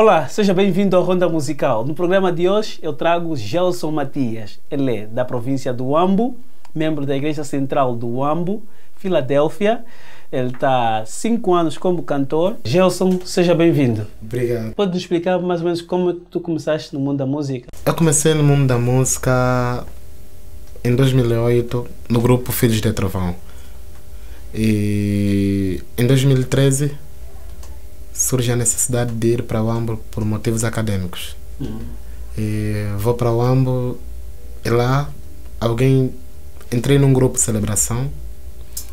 Olá, seja bem-vindo ao Ronda Musical. No programa de hoje eu trago Gelson Matias. Ele é da província do Ambo, membro da Igreja Central do Ambo, Filadélfia. Ele está há cinco anos como cantor. Gelson, seja bem-vindo. Obrigado. Pode nos explicar mais ou menos como tu começaste no mundo da música? Eu comecei no mundo da música em 2008 no grupo Filhos de Trovão. E em 2013 surge a necessidade de ir para o Ambo por motivos acadêmicos. Hum. E vou para o Ambo e lá alguém entrei num grupo de celebração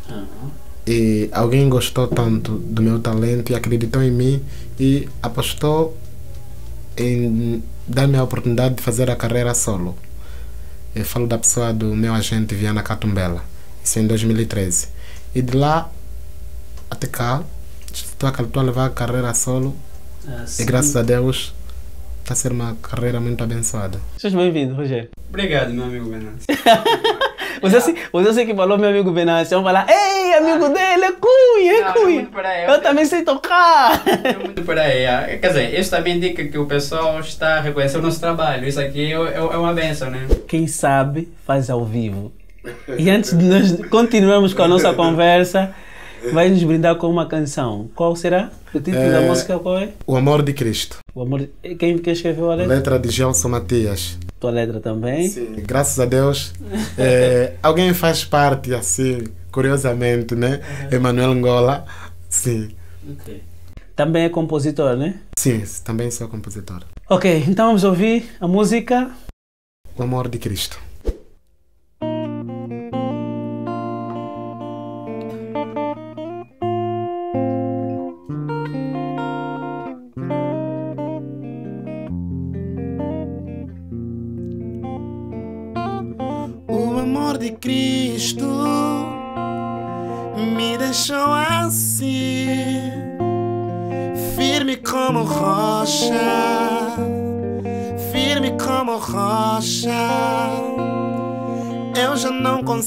Uhum. e alguém gostou tanto do meu talento e acreditou em mim e apostou em dar-me a oportunidade de fazer a carreira solo. Eu falo da pessoa do meu agente Viana Catumbela, isso em 2013. E de lá até cá, estou a, estou a levar a carreira solo Ah, e graças a Deus está a ser uma carreira muito abençoada. Seja bem-vindo, Rogério. Obrigado, meu amigo Venâncio. Você, se- você que falou meu amigo Venâncio, vamos falar, ei, amigo dele, é Cunha, é Não, é Cunha. por aí. Eu também sei tocar. É muito por aí. ah. Quer dizer, isso também indica que o pessoal está a reconhecer o nosso trabalho. Isso aqui é, é- é uma benção, né? Quem sabe faz ao vivo. E antes de nós continuarmos com a nossa conversa, vai nos brindar com uma canção. Qual será? O título da É- música qual é? O amor de Cristo. O amor. Quem, quem escreveu a letra? Letra de Gelson Matias. Tua letra também. Graças a Deus, eh, alguém faz parte assim, curiosamente, né? Emanuel Ngola. Sim, Ok. Também é compositor, né? sim, também sou compositor. Ok, então vamos ouvir a música. O amor de Cristo.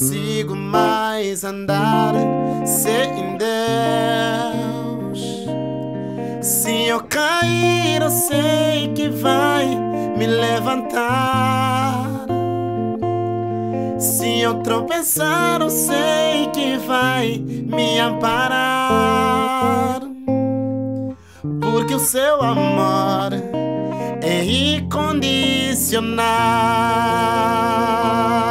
Consigo mais andar sem Deus. Se eu cair, eu sei que vai me levantar. Se eu tropeçar, eu sei que vai me amparar. Porque o seu amor é incondicional.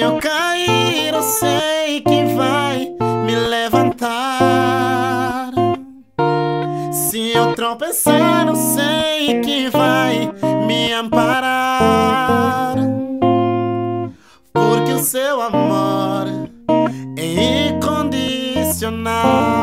Eu cair, eu sei que vai me levantar. Se eu tropeçar, eu sei que vai me amparar. Porque o seu amor é incondicional.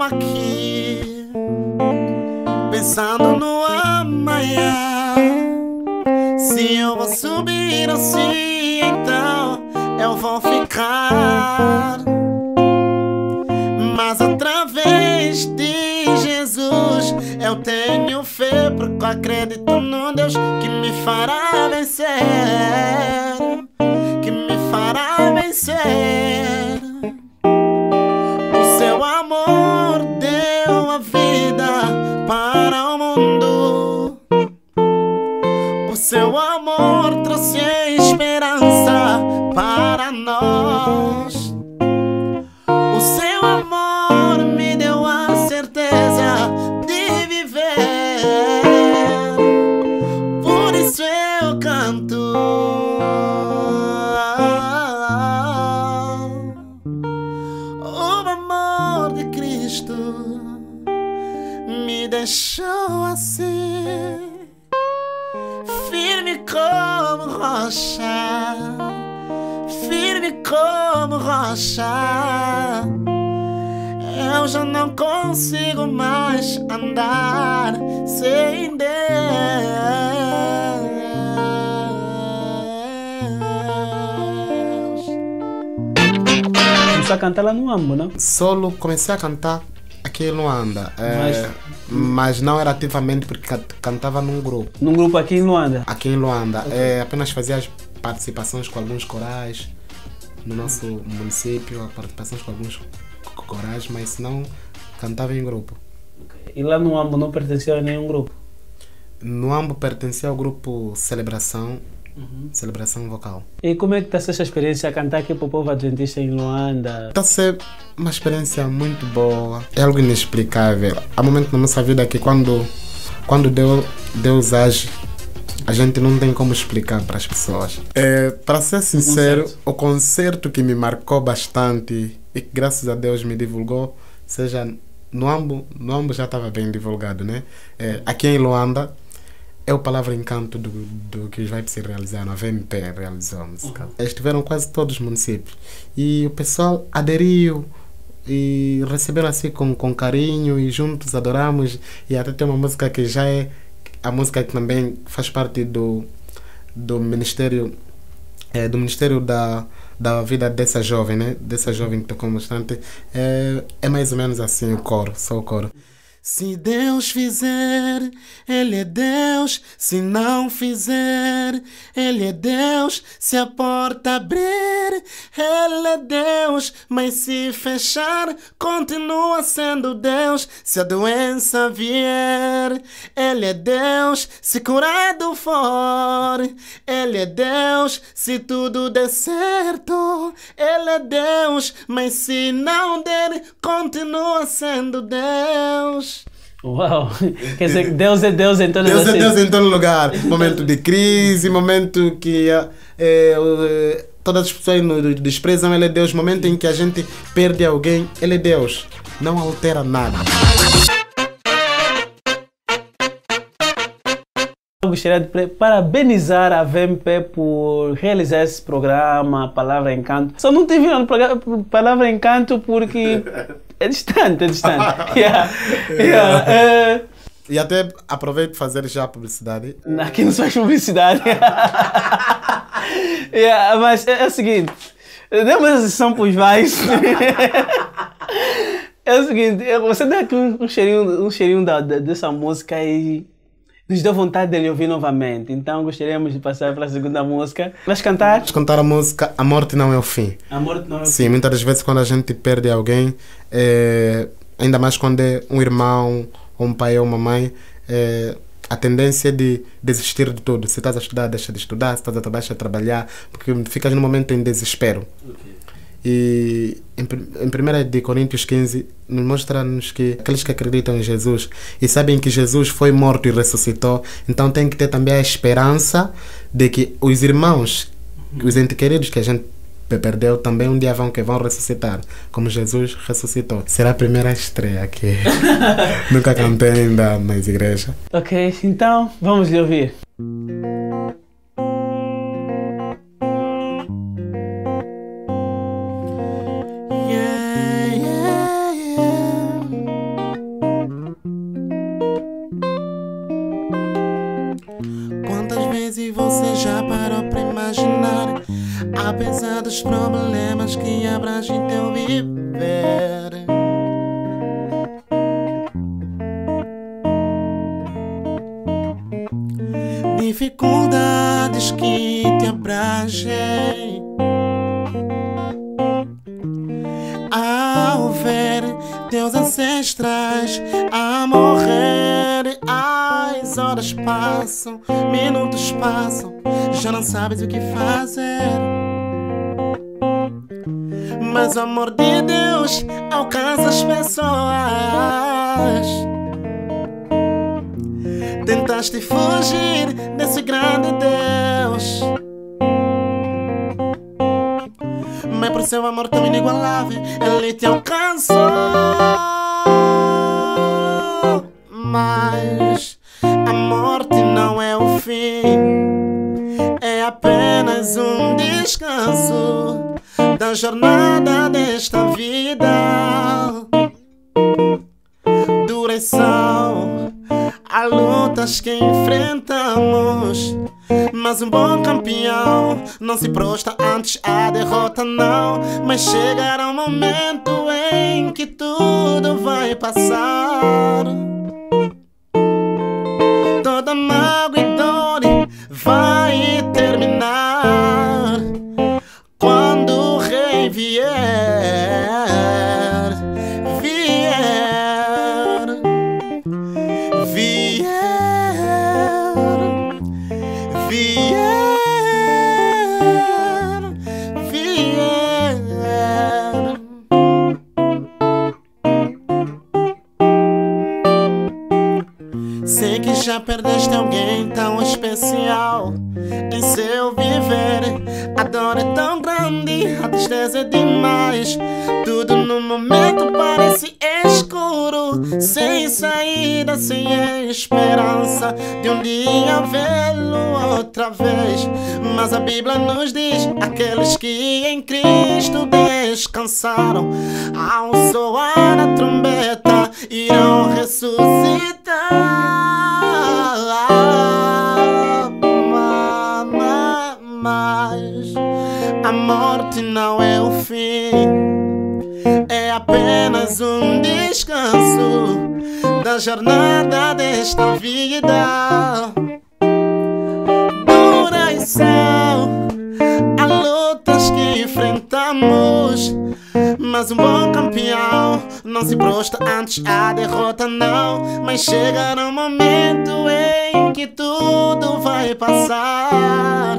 Aqui pensando no amanhã. Se eu vou subir ou se então eu vou ficar. Mas através de Jesus eu tenho fé porque acredito num Deus que me fará vencer. Que me fará vencer. Firme como rocha. Eu já não consigo mais andar sem Deus. Começou a cantar lá no Ambo, não? Solo comecei a cantar aqui em Luanda, é, mas não era ativamente porque ca- cantava num grupo. Num grupo aqui em Luanda. Aqui em Luanda, é, apenas fazia as participações com alguns corais no nosso município, participações com alguns co- corais, mas não cantava em grupo. E lá no Ambo não pertencia a nenhum grupo. No Ambo pertencia ao grupo Celebração, Celebração Vocal. E como é que está essa experiência a cantar aqui para o povo adventista em Luanda? Está a ser uma experiência muito boa. É algo inexplicável. Há momentos na nossa vida que quando, quando Deus, Deus age, a gente não tem como explicar para as pessoas. É, para ser sincero, concerto. o concerto que me marcou bastante e que graças a Deus me divulgou, seja no Ambo, no Ambo já estava bem divulgado, né? É, aqui em Luanda, é o Palavra Encanto do, do que os Vibes se realizaram, a VMP realizou a música. Estiveram quase todos os municípios e o pessoal aderiu e receberam assim com, com carinho e juntos adoramos e até tem uma música que já é a música que também faz parte do, do Ministério é, do Ministério da, da vida dessa jovem, né? Dessa jovem que tocou bastante. É, é mais ou menos assim o coro, só o coro. Se Deus fizer, Ele é Deus. Se não fizer, Ele é Deus. Se a porta abrir, Ele é Deus. Mas se fechar, continua sendo Deus. Se a doença vier, Ele é Deus. Se curado for, Ele é Deus. Se tudo der certo, Ele é Deus. Mas se não der, continua sendo Deus. Uau! Quer dizer Deus é Deus em todas Deus as é Deus em todo lugar. Momento de crise, momento que eh, todas as pessoas nos desprezam, Ele é Deus. Momento em que a gente perde alguém, Ele é Deus. Não altera nada. Eu gostaria de parabenizar a VMP por realizar esse programa, Palavra Encanto. Só não tive no programa Palavra Encanto porque é distante, é distante. Yeah, yeah, eh, E até aproveito fazer já a publicidade. Aqui não se faz publicidade. Yeah, mas é, é o seguinte, dê uma sessão para os vais. É o seguinte, é, você dá aqui um, um cheirinho, um cheirinho da, da- dessa música e nos deu vontade de lhe ouvir novamente. Então gostaríamos de passar para a segunda música. Vais cantar? Vamos cantar a música A Morte Não É o Fim. A morte não é Sim, muitas das vezes quando a gente perde alguém, é, ainda mais quando é um irmão, ou um pai ou uma mãe, é, a tendência é de desistir de tudo. Se estás a estudar, deixa de estudar. Se estás a trabalhar, deixa de trabalhar. Porque ficas num momento em desespero. E em, pr- em 1 de Coríntios 15 nos mostra-nos que aqueles que acreditam em Jesus e sabem que Jesus foi morto e ressuscitou, então tem que ter também a esperança de que os irmãos, os entes queridos que a gente pe- perdeu, também um dia vão que vão ressuscitar, como Jesus ressuscitou. Será a primeira estreia que nunca cantei ainda nas igrejas. Ok, então vamos lhe ouvir. Horas passam, minutos passam, já não sabes o que fazer. Mas o amor de Deus alcança as pessoas. Tentaste fugir desse grande Deus. Mas por seu amor tão inigualável, ele te alcançou. Mas da jornada desta vida. Duração, há lutas que enfrentamos. Mas um bom campeão não se prostra antes a derrota, não. Mas chegará um momento em que tudo vai passar. É demais. Tudo no momento parece escuro, sem saída, sem esperança de um dia vê-lo outra vez. Mas a Bíblia nos diz: aqueles que em Cristo descansaram, ao soar a trombeta, irão ressuscitar. Morte não é o fim, é apenas um descanso da jornada desta vida. Duração, há lutas que enfrentamos. Mas um bom campeão não se prostra antes a derrota, não. Mas chegará um momento em que tudo vai passar.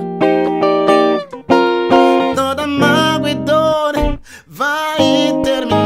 Vai terminar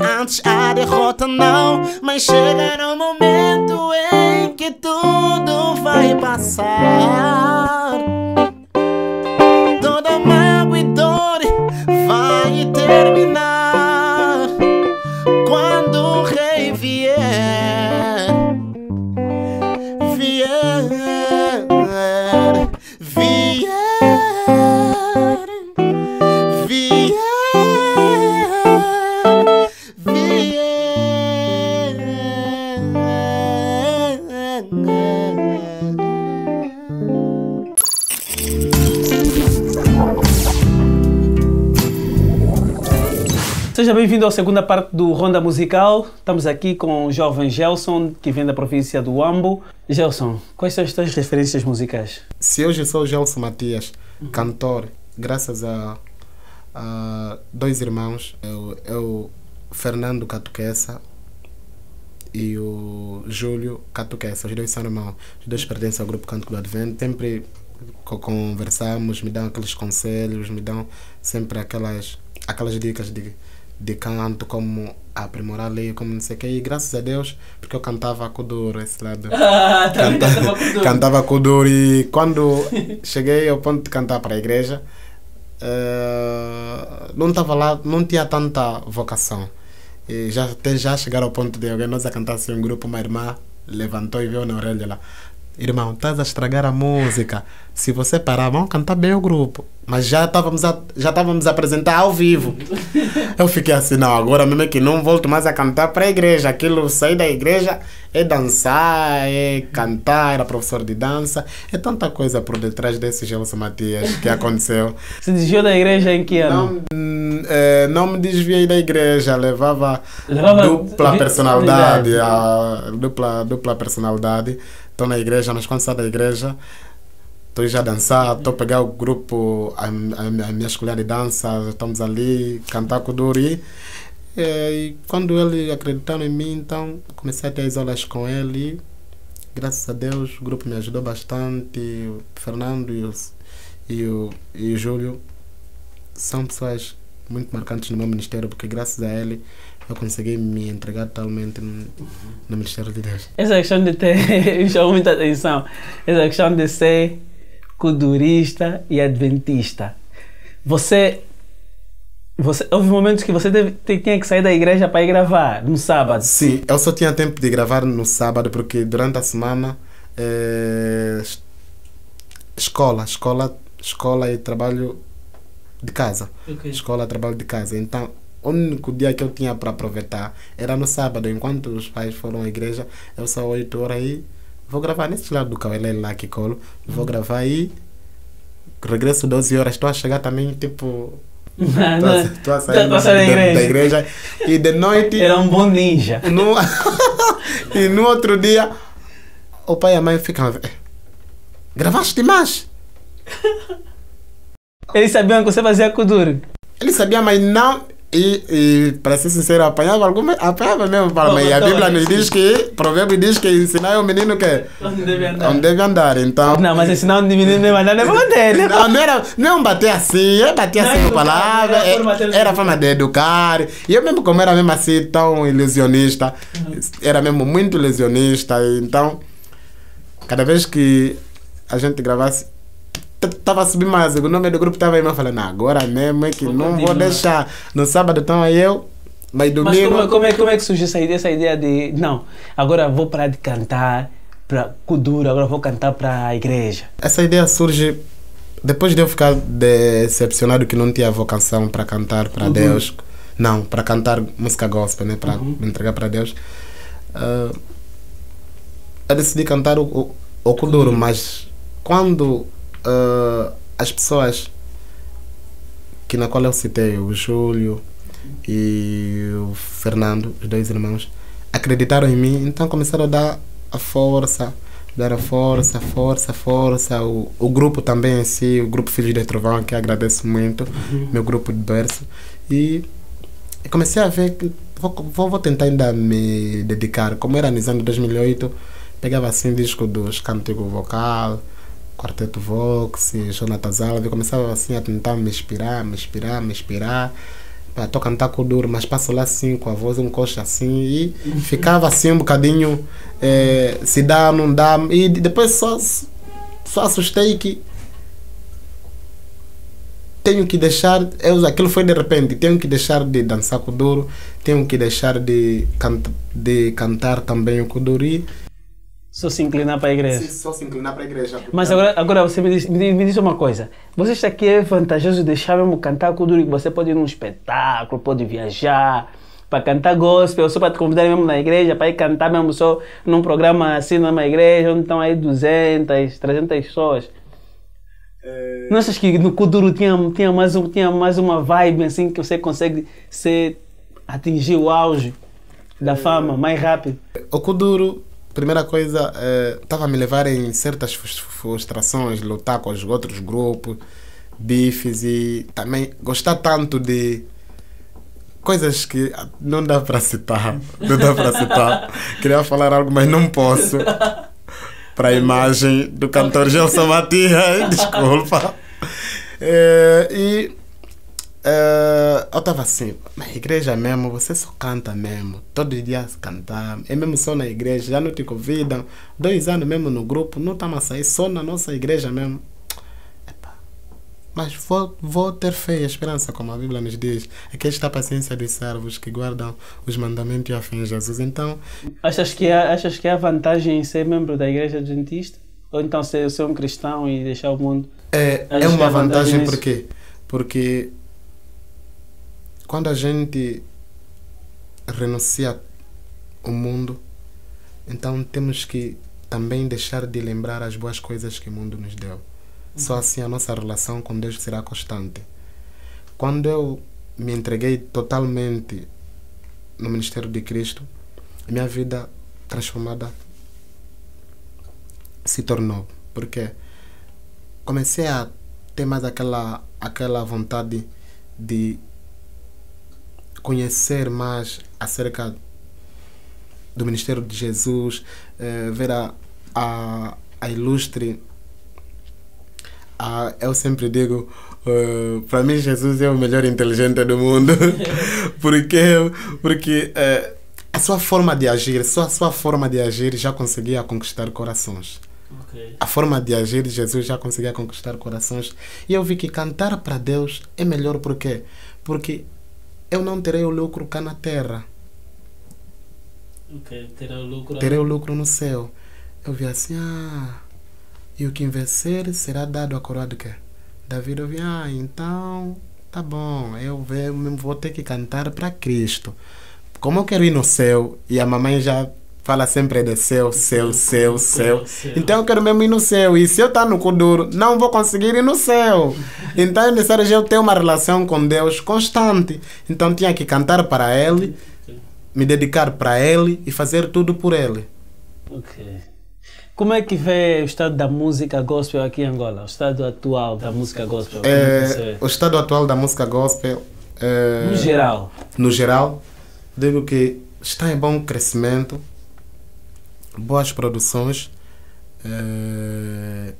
antes a derrota, não. Mas chegará um momento em que tudo vai passar. Bem-vindo à segunda parte do Ronda Musical. Estamos aqui com o jovem Gelson, que vem da província do Ambo. Gelson, quais são as tuas referências musicais? Se hoje sou Gelson Matias, cantor, graças a, a dois irmãos, eu, eu Fernando Catuquessa e o Júlio Catuquessa, os dois são irmãos, os dois pertencem ao grupo Cântico do Advento, sempre co- conversamos, me dão aqueles conselhos, me dão sempre aquelas, aquelas dicas de, de canto, como aprimorar ali, como não sei o que, e graças a Deus, porque eu cantava com duro esse lado. Ah, Canta- cantava com dor. e quando cheguei ao ponto de cantar para a igreja eh, não estava lá não tinha tanta vocação. E já até já chegar ao ponto de alguém nós a cantar assim um grupo uma irmã levantou e veio na orelha lá irmão, estás a estragar a música. Se você parar, vamos cantar bem o grupo. Mas já estávamos a, já estávamos a apresentar ao vivo. Eu fiquei assim, não, agora mesmo é que não volto mais a cantar para a igreja. Aquilo, sair da igreja é dançar, é cantar, era professor de dança. É tanta coisa por detrás desse Gelson Matias que aconteceu. Se desviou da igreja em que ano? Não, eh, não me desviei da igreja, levava, Levava dupla personalidade. a dupla, dupla personalidade. Estou na igreja, mas quando saio da igreja, estou já a dançar, estou a pegar o grupo, a, a, a minha escolinha de dança, estamos ali, cantar com o Duri. Eh, E quando ele acreditaram em mim, então comecei a ter as aulas com ele. Graças a Deus, o grupo me ajudou bastante. O Fernando e o, e o, e o Júlio são pessoas muito marcantes no meu ministério, porque graças a ele eu consegui me entregar totalmente no, no ministério de Deus. Essa questão de ter. me chamou muita atenção. Essa questão de ser kudurista e adventista. Você. Você, houve momentos que você teve, te- tinha que sair da igreja para ir gravar no sábado. Sim, eu só tinha tempo de gravar no sábado, porque durante a semana es- escola, escola, escola e trabalho de casa. Escola, trabalho de casa. Então, o único dia que eu tinha para aproveitar era no sábado. Enquanto os pais foram à igreja, eu só 8 horas aí. Vou gravar nesse lado do Cauelé lá que colo. Vou gravar aí. Regresso 12 horas. Estou a chegar também, tipo. Estou a, sair sair da da- da igreja. igreja. E de noite. Era um bom ninja. No, e no outro dia, o pai e a mãe ficam. "Eh, Gravaste mais? Eles sabiam que você fazia kuduro. Ele sabia, mas não. E, e para ser sincero, apanhava alguma. Apanhava mesmo para a mãe. E a Então, Bíblia nos diz que. Provérbio diz que ensinar é o menino que. Onde deve andar? Onde deve andar. Então. Não, mas ensinar um menino de mandar não é. Não, não era, não é um bater assim, é bater assim com palavras, era a é- forma de era a forma de educar. E eu mesmo, como era mesmo assim, tão ilusionista, era mesmo muito ilusionista, então, cada vez que a gente gravasse, estava a subir mais, o nome do grupo estava aí, mas eu falei, não, agora mesmo é que Vou não vou deixar. No sábado, então, aí eu, mas Mas domingo... como, como é, como é que surgiu essa ideia, essa ideia de não, agora vou parar de cantar para kuduro, agora vou cantar para a igreja. Essa ideia surge depois de eu ficar decepcionado que não tinha vocação para cantar para Uhum. Deus. Não, para cantar música gospel, né? Para Uhum. me entregar para Deus. Ah, eu decidi cantar o, o, o Kuduro, mas quando ah, as pessoas que na qual eu citei, o Júlio e o Fernando, os dois irmãos, acreditaram em mim, então começaram a dar a força, dar a força, força, força. O, o grupo também em si, o grupo Filhos de Trovão, que agradeço muito, meu grupo de berço. E comecei a ver que vou, vou, tentar ainda me dedicar. Como era nos anos 2008, pegava assim disco dos Cântico Vocal, Quarteto Vox, Jonatas Alves, eu começava assim a tentar me inspirar, me inspirar, me inspirar. Estou cantar com o duro, mas passo lá assim com a voz um coxa assim e ficava assim um bocadinho eh, se dá, não dá. E depois só, só assustei que tenho que deixar, eu, aquilo foi de repente, tenho que deixar de dançar com o duro, tenho que deixar de, canta, de cantar também o kuduro e Só se inclinar para a igreja. só se inclinar para a igreja. Mas agora, agora você me diz, me, diz, me diz uma coisa. Você acha que é vantajoso deixar mesmo cantar kuduro? que Você pode ir num espetáculo, pode viajar para cantar gospel, só para te convidar mesmo na igreja, para ir cantar mesmo só num programa assim numa igreja, onde estão aí 200, 300 pessoas. Não achas que no Kuduro tinha, tinha, mais um, tinha mais uma vibe assim que você consegue ser, atingir o auge da fama mais rápido? O Kuduro, primeira coisa, estava a me levar em certas frus- frustrações, lutar com os outros grupos, bifes e também gostar tanto de coisas que ah, não dá para citar. Não dá para citar. Queria falar algo, mas não posso. Para a imagem do cantor Gelson Matias, desculpa. Eh, e eh, eu estava assim, na igreja mesmo, você só canta mesmo, todos os dias cantar, é mesmo só na igreja, já não te convidam, dois anos mesmo no grupo, não estamos a sair, só na nossa igreja mesmo. Epá, Mas vou, vou ter fé e esperança, como a Bíblia nos diz. Aqui está a paciência dos servos que guardam os mandamentos e a fé em Jesus. Então, Achas que, há, achas que há vantagem em ser membro da igreja adventista? Ou então ser, ser um cristão e deixar o mundo. É, é uma vantagem vantagem nisso. por quê? Porque quando a gente renuncia o mundo, então temos que também deixar de lembrar as boas coisas que o mundo nos deu. Só assim a nossa relação com Deus será constante. Quando eu me entreguei totalmente no ministério de Cristo, a minha vida transformada se tornou. Porque comecei a ter mais aquela, aquela vontade de conhecer mais acerca do ministério de Jesus, eh, ver a, a, a ilustre. A, eu sempre digo, eh, para mim Jesus é o melhor inteligente do mundo, porque, porque eh, a sua forma de agir, só a sua forma de agir já conseguia conquistar corações a forma de agir de Jesus já conseguia conquistar corações. E eu vi que cantar para Deus é melhor por quê? Porque eu não terei o lucro cá na terra, Ok, terá o lucro. terei o lucro no céu. Eu vi assim, ah, e o que investir será dado a coroa de quê? Da vida eu vi, ah, então tá bom, eu vou ter que cantar para Cristo. Como eu quero ir no céu e a mamãe já fala sempre de céu, céu, céu, céu. Então eu quero mesmo ir no céu. E se eu estar no Kuduro, não vou conseguir ir no céu. Então é necessário eu ter uma relação com Deus constante. Então tinha que cantar para Ele, me dedicar para Ele e fazer tudo por Ele. Ok. Como é que vê o estado da música gospel aqui em Angola? O estado atual da música gospel? é É, o estado atual da música gospel, é, No geral. no geral, digo que está em bom crescimento, boas produções. é,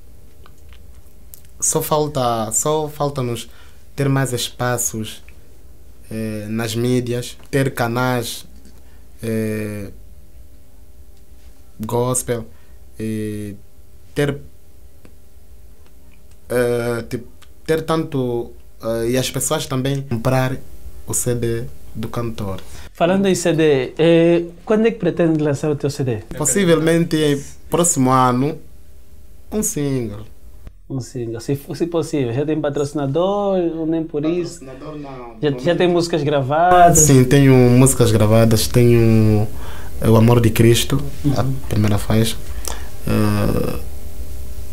só falta, só falta-nos ter mais espaços é, nas mídias, ter canais é, gospel, ter tipo, ter tanto eh, e as pessoas também comprar o CD do cantor. Falando em CD, eh, quando é que pretende lançar o teu CD? Possivelmente próximo ano um single. Um single, se, se possível. Já tem patrocinador ou nem por isso? Já, já tem músicas gravadas? Sim, tenho músicas gravadas, tenho eh, O Amor de Cristo, a primeira faixa. Eh,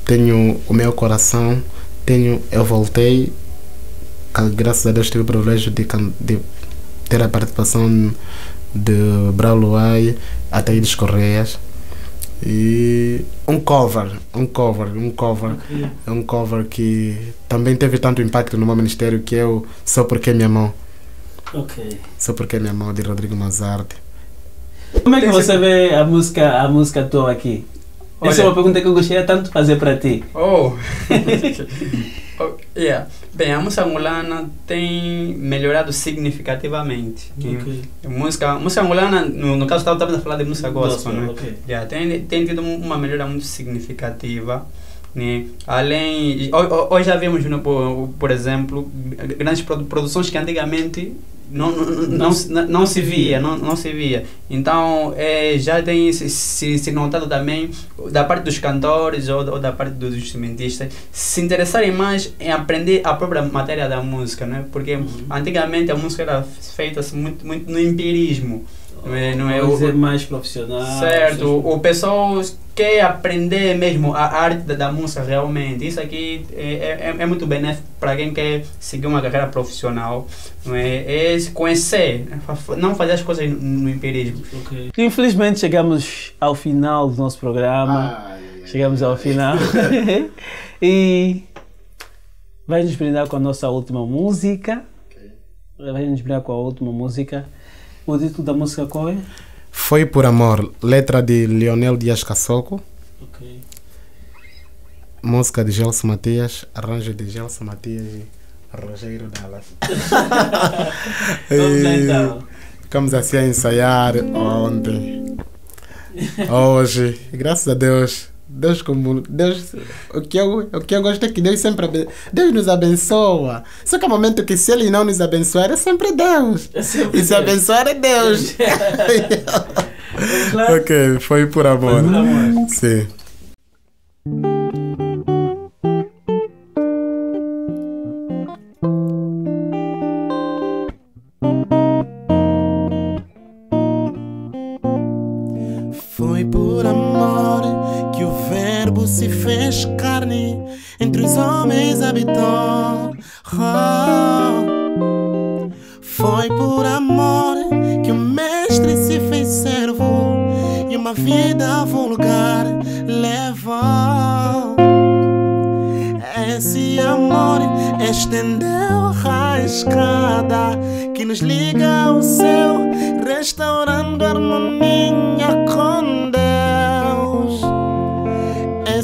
tenho O Meu Coração, tenho Eu Voltei, que graças a Deus tive o privilégio de, de ter a participação de Braulio Ai, Ataídes Correias. E um cover, um cover, um cover, é um cover que também teve tanto impacto no meu ministério que é o Só Porque Me Amou. Ok. Só porque é minha mão de Rodrigo Mazarte. Como é que você vê a música, a música tua aqui? Essa é Olha- uma pergunta que eu gostaria tanto de fazer para ti. Oh! Oh, yeah. Bem, a música angolana tem melhorado significativamente. E Música, música angolana, no, no caso, estava a falar de música gospel, né? ok. Yeah, tem, tem tido um- uma melhora muito significativa. Né? Além, ho- ho- hoje já vemos, né, por, por exemplo, grandes produ- produções que antigamente não, não, não, não, se- via, não, não se via. Então, é, já tem se, se, se notado também da parte dos cantores ou, ou da parte dos instrumentistas se interessarem mais em aprender a própria matéria da música, né? Porque antigamente a música era feita assim, muito, muito no empirismo. Não é, não é, o- é mais profissional. Certo, o pessoal quer aprender mesmo a arte da, da música realmente. Isso aqui é, é, é muito benéfico para quem quer seguir uma carreira profissional. Não é? é se conhecer, né? Não fazer as coisas no, no empirismo. Ok. Infelizmente chegamos ao final do nosso programa. Chegamos ao final. e vai nos brindar com a nossa última música. Vai nos brindar com a última música. O título da música qual é? Foi por Amor, letra de Leonel Dias Casoco, Ok. música de Gelson Matias, arranjo de Gelson Matias e Rogério Dallas. Vamos lá então. Ficamos assim a ensaiar ontem, hoje, graças a Deus. Deus como Deus o que eu o que eu gosto é que Deus sempre Deus nos abençoa só que o momento que se ele não nos abençoar é sempre Deus É sempre e se Deus. abençoar é Deus Vamos lá? ok foi por amor Foi por amor. sim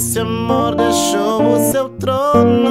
Esse amor deixou o seu trono